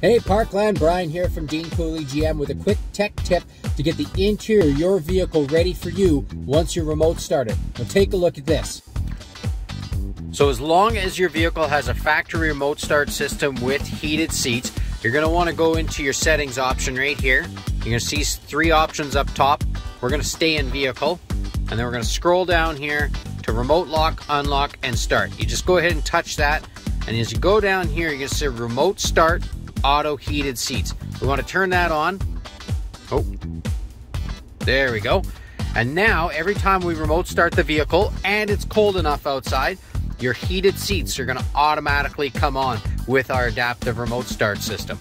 Hey Parkland, Brian here from Dean Cooley GM with a quick tech tip to get the interior of your vehicle ready for you once your remote started. Now take a look at this. So as long as your vehicle has a factory remote start system with heated seats, you're going to want to go into your settings option right here. You're to see three options up top. We're going to stay in vehicle and then we're going to scroll down here to remote lock, unlock, and start. You just go ahead and touch that and as you go down here, you're to see remote start auto heated seats. We want to turn that on. Oh, there we go. And now, every time we remote start the vehicle and it's cold enough outside, your heated seats are going to automatically come on with our adaptive remote start system.